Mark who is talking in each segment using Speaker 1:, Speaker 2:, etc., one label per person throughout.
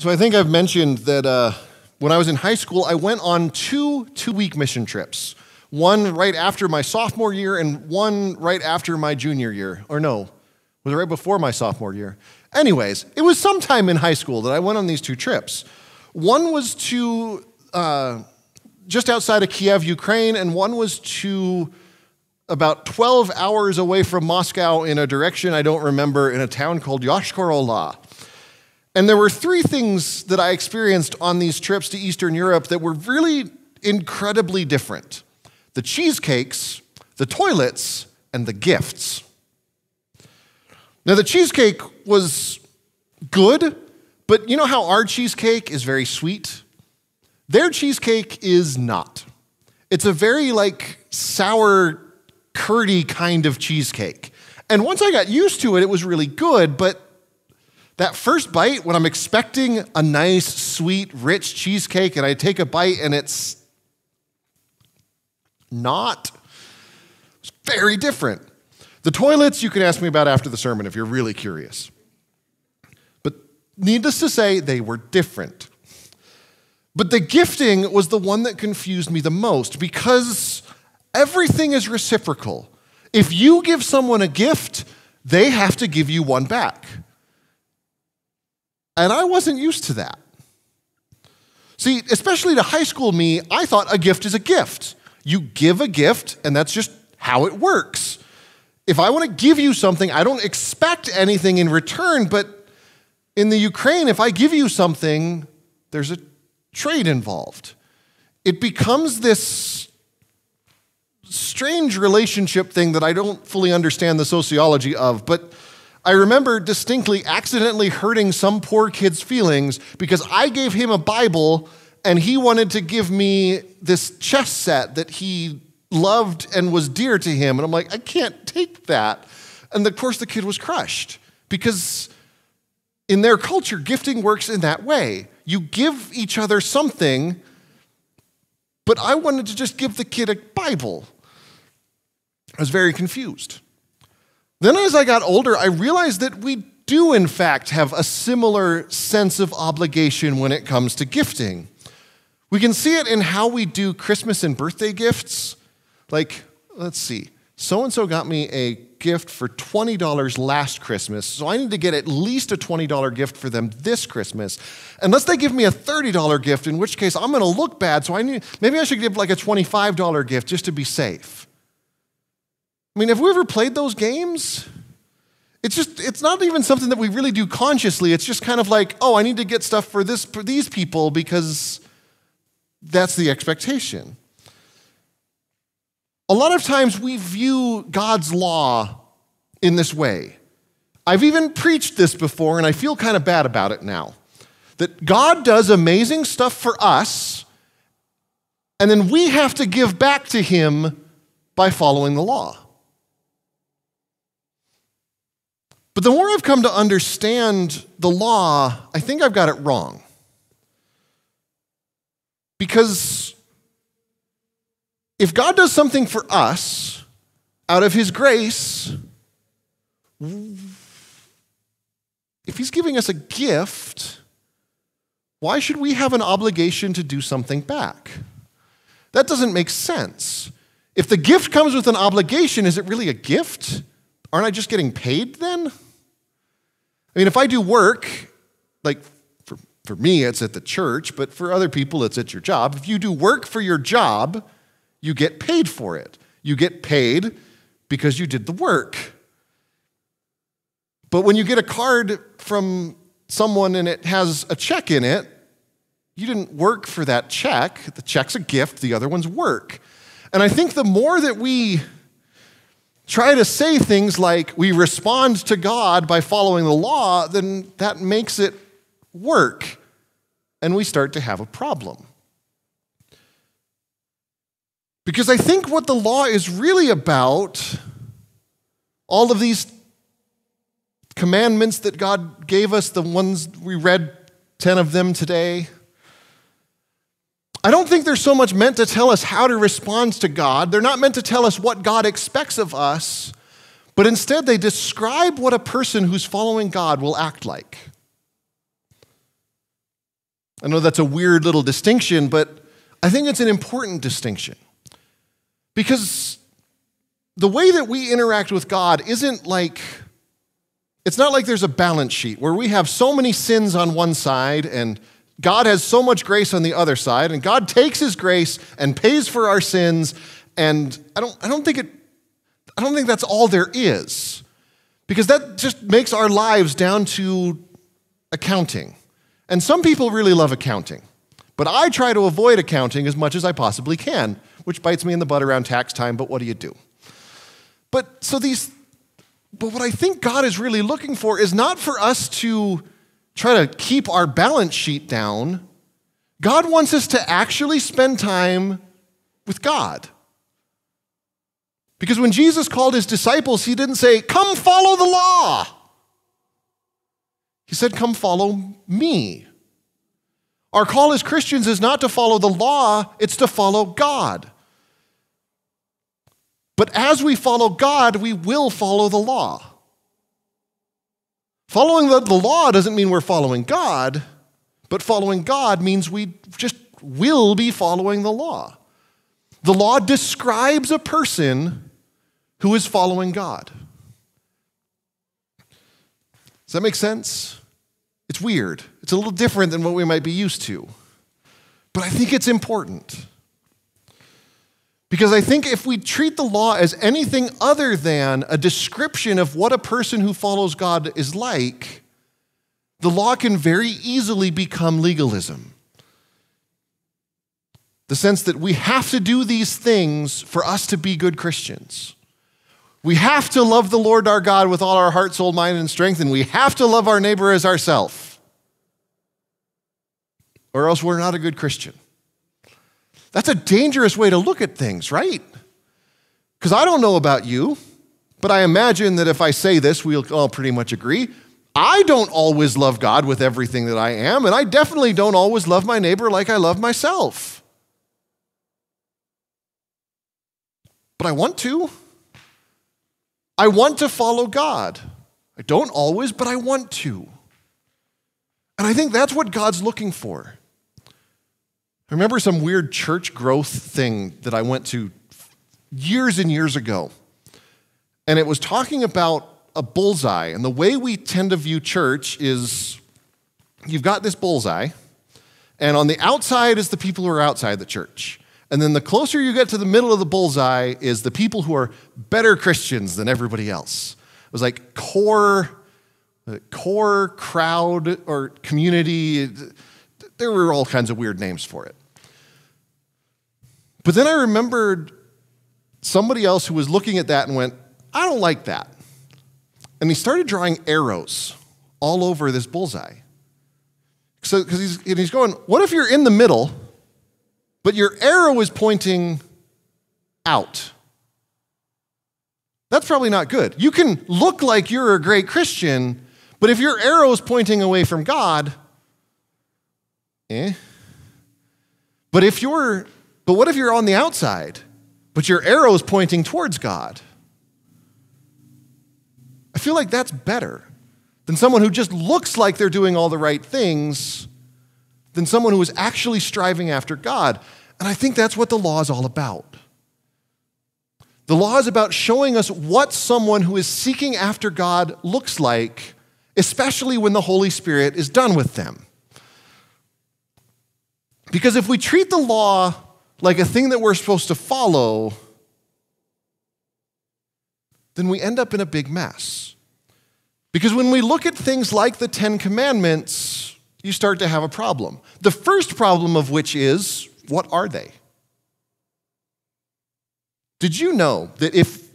Speaker 1: So I think I've mentioned that uh, when I was in high school, I went on two two week mission trips. One right after my sophomore year, and one right after my junior year. Or no, was it right before my sophomore year? Anyways, it was sometime in high school that I went on these two trips. One was to uh, just outside of Kiev, Ukraine, and one was to about 12 hours away from Moscow in a direction I don't remember in a town called Yoshkar-Ola. And there were three things that I experienced on these trips to Eastern Europe that were really incredibly different the cheesecakes, the toilets, and the gifts. Now, the cheesecake was good, but you know how our cheesecake is very sweet? Their cheesecake is not. It's a very like sour, curdy kind of cheesecake. And once I got used to it, it was really good, but that first bite, when I'm expecting a nice, sweet, rich cheesecake, and I take a bite and it's not, it's very different. The toilets, you can ask me about after the sermon if you're really curious. But needless to say, they were different. But the gifting was the one that confused me the most because everything is reciprocal. If you give someone a gift, they have to give you one back. And I wasn't used to that. See, especially to high school me, I thought a gift is a gift. You give a gift, and that's just how it works. If I want to give you something, I don't expect anything in return, but in the Ukraine, if I give you something, there's a trade involved. It becomes this strange relationship thing that I don't fully understand the sociology of, but I remember distinctly accidentally hurting some poor kid's feelings because I gave him a Bible and he wanted to give me this chess set that he loved and was dear to him. And I'm like, I can't take that. And of course, the kid was crushed because in their culture, gifting works in that way. You give each other something, but I wanted to just give the kid a Bible. I was very confused. Then, as I got older, I realized that we do, in fact, have a similar sense of obligation when it comes to gifting. We can see it in how we do Christmas and birthday gifts. Like, let's see, so and so got me a gift for $20 last Christmas, so I need to get at least a $20 gift for them this Christmas. Unless they give me a $30 gift, in which case I'm going to look bad, so I need, maybe I should give like a $25 gift just to be safe. I mean, have we ever played those games? It's just, it's not even something that we really do consciously. It's just kind of like, oh, I need to get stuff for, this, for these people because that's the expectation. A lot of times we view God's law in this way. I've even preached this before, and I feel kind of bad about it now. That God does amazing stuff for us, and then we have to give back to Him by following the law. But the more I've come to understand the law, I think I've got it wrong. Because if God does something for us out of His grace, if He's giving us a gift, why should we have an obligation to do something back? That doesn't make sense. If the gift comes with an obligation, is it really a gift? Aren't I just getting paid then? I mean, if I do work, like for, for me, it's at the church, but for other people, it's at your job. If you do work for your job, you get paid for it. You get paid because you did the work. But when you get a card from someone and it has a check in it, you didn't work for that check. The check's a gift, the other one's work. And I think the more that we try to say things like we respond to God by following the law, then that makes it work. And we start to have a problem. Because I think what the law is really about, all of these commandments that God gave us, the ones we read 10 of them today, I don't think they're so much meant to tell us how to respond to God. They're not meant to tell us what God expects of us, but instead they describe what a person who's following God will act like. I know that's a weird little distinction, but I think it's an important distinction. Because the way that we interact with God isn't like, it's not like there's a balance sheet where we have so many sins on one side and God has so much grace on the other side, and God takes his grace and pays for our sins. And I don't, I don't think it, I don't think that's all there is. Because that just makes our lives down to accounting. And some people really love accounting. But I try to avoid accounting as much as I possibly can, which bites me in the butt around tax time, but what do you do? But so these, but what I think God is really looking for is not for us to try to keep our balance sheet down. God wants us to actually spend time with God. Because when Jesus called his disciples, he didn't say, Come follow the law. He said, Come follow me. Our call as Christians is not to follow the law, it's to follow God. But as we follow God, we will follow the law. Following the, the law doesn't mean we're following God, but following God means we just will be following the law. The law describes a person who is following God. Does that make sense? It's weird. It's a little different than what we might be used to. But I think it's important. Because I think if we treat the law as anything other than a description of what a person who follows God is like, the law can very easily become legalism. The sense that we have to do these things for us to be good Christians. We have to love the Lord our God with all our heart, soul, mind, and strength, and we have to love our neighbor as ourselves. Or else we're not a good Christian. That's a dangerous way to look at things, right? Because I don't know about you, but I imagine that if I say this, we'll all pretty much agree. I don't always love God with everything that I am, and I definitely don't always love my neighbor like I love myself. But I want to. I want to follow God. I don't always, but I want to. And I think that's what God's looking for. I remember some weird church growth thing that I went to years and years ago. And it was talking about a bullseye. And the way we tend to view church is you've got this bullseye, and on the outside is the people who are outside the church. And then the closer you get to the middle of the bullseye is the people who are better Christians than everybody else. It was like core, uh, core crowd or community. There were all kinds of weird names for it. But then I remembered somebody else who was looking at that and went, I don't like that. And he started drawing arrows all over this bullseye. So, because he's, he's going, what if you're in the middle, but your arrow is pointing out? That's probably not good. You can look like you're a great Christian, but if your arrow is pointing away from God, eh? But if you're but what if you're on the outside, but your arrow is pointing towards God? I feel like that's better than someone who just looks like they're doing all the right things, than someone who is actually striving after God. And I think that's what the law is all about. The law is about showing us what someone who is seeking after God looks like, especially when the Holy Spirit is done with them. Because if we treat the law like a thing that we're supposed to follow, then we end up in a big mess. Because when we look at things like the Ten Commandments, you start to have a problem. The first problem of which is what are they? Did you know that if,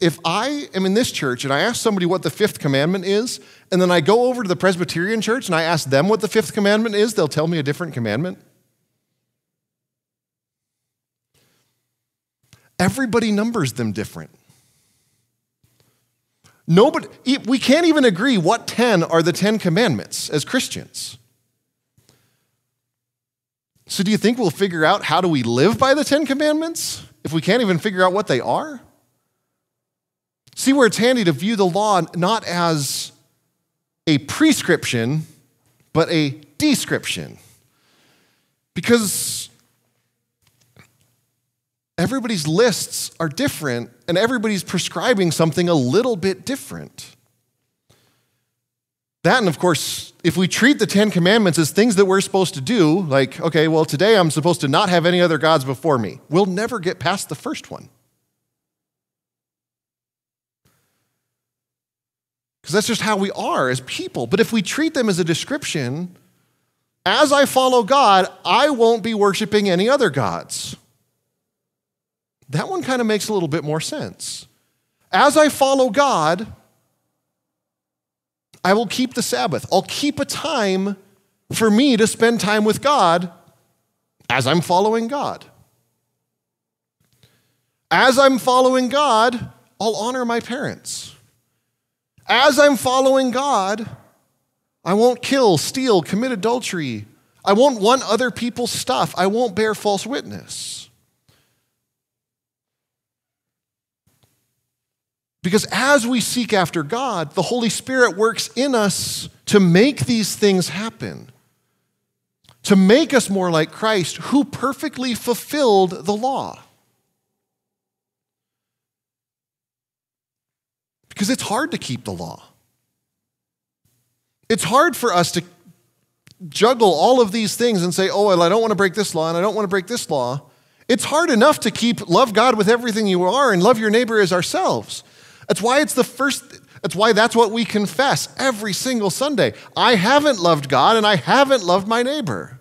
Speaker 1: if I am in this church and I ask somebody what the fifth commandment is, and then I go over to the Presbyterian church and I ask them what the fifth commandment is, they'll tell me a different commandment? Everybody numbers them different. Nobody, we can't even agree what 10 are the 10 commandments as Christians. So, do you think we'll figure out how do we live by the 10 commandments if we can't even figure out what they are? See where it's handy to view the law not as a prescription, but a description. Because everybody's lists are different and everybody's prescribing something a little bit different. That, and of course, if we treat the Ten Commandments as things that we're supposed to do, like, okay, well, today I'm supposed to not have any other gods before me, we'll never get past the first one. Because that's just how we are as people. But if we treat them as a description, as I follow God, I won't be worshiping any other gods. That one kind of makes a little bit more sense. As I follow God, I will keep the Sabbath. I'll keep a time for me to spend time with God as I'm following God. As I'm following God, I'll honor my parents. As I'm following God, I won't kill, steal, commit adultery. I won't want other people's stuff. I won't bear false witness. Because as we seek after God, the Holy Spirit works in us to make these things happen, to make us more like Christ, who perfectly fulfilled the law. Because it's hard to keep the law. It's hard for us to juggle all of these things and say, oh, well, I don't want to break this law and I don't want to break this law. It's hard enough to keep love God with everything you are and love your neighbor as ourselves. That's why it's the first, that's why that's what we confess every single Sunday. I haven't loved God and I haven't loved my neighbor.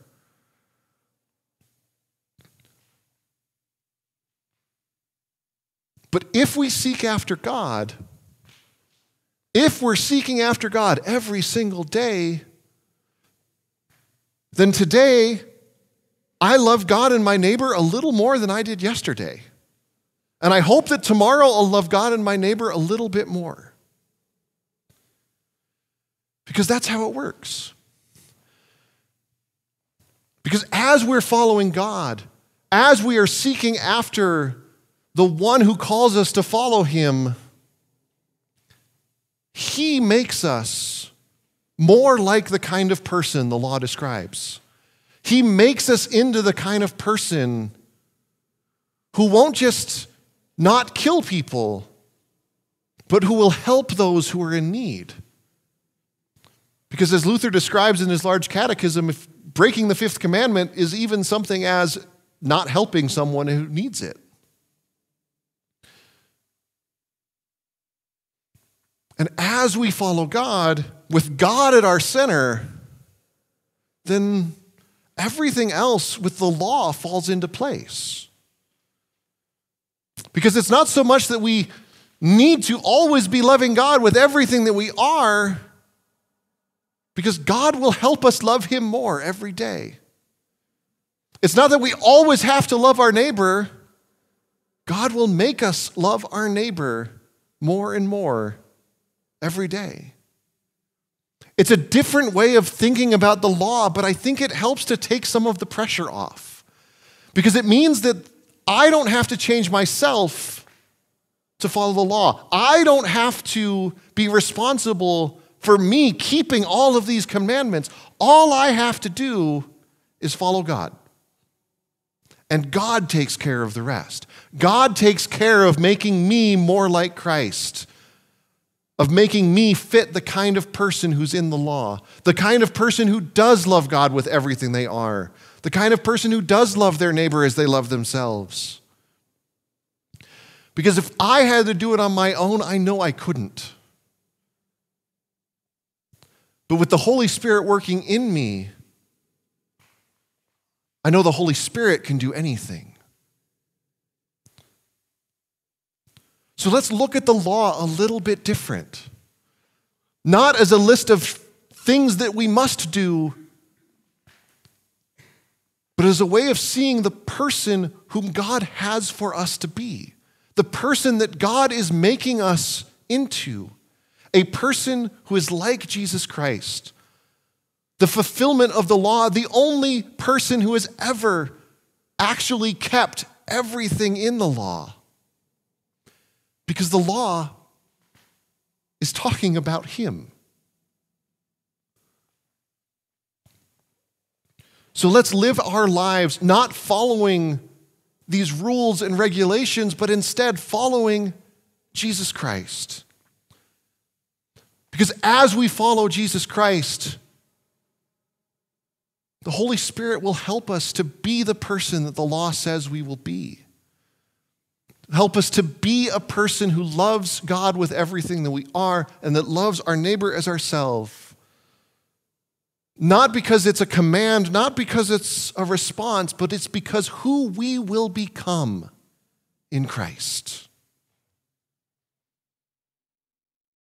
Speaker 1: But if we seek after God, if we're seeking after God every single day, then today I love God and my neighbor a little more than I did yesterday. And I hope that tomorrow I'll love God and my neighbor a little bit more. Because that's how it works. Because as we're following God, as we are seeking after the one who calls us to follow him, he makes us more like the kind of person the law describes. He makes us into the kind of person who won't just not kill people, but who will help those who are in need. Because as Luther describes in his large catechism, breaking the fifth commandment is even something as not helping someone who needs it. And as we follow God, with God at our center, then everything else with the law falls into place. Because it's not so much that we need to always be loving God with everything that we are, because God will help us love Him more every day. It's not that we always have to love our neighbor, God will make us love our neighbor more and more every day. It's a different way of thinking about the law, but I think it helps to take some of the pressure off. Because it means that I don't have to change myself to follow the law. I don't have to be responsible for me keeping all of these commandments. All I have to do is follow God. And God takes care of the rest. God takes care of making me more like Christ, of making me fit the kind of person who's in the law, the kind of person who does love God with everything they are, the kind of person who does love their neighbor as they love themselves. Because if I had to do it on my own, I know I couldn't. But with the Holy Spirit working in me, I know the Holy Spirit can do anything. So let's look at the law a little bit different. Not as a list of things that we must do but as a way of seeing the person whom God has for us to be, the person that God is making us into, a person who is like Jesus Christ, the fulfillment of the law, the only person who has ever actually kept everything in the law. Because the law is talking about him. So let's live our lives not following these rules and regulations, but instead following Jesus Christ. Because as we follow Jesus Christ, the Holy Spirit will help us to be the person that the law says we will be. Help us to be a person who loves God with everything that we are and that loves our neighbor as ourselves. Not because it's a command, not because it's a response, but it's because who we will become in Christ.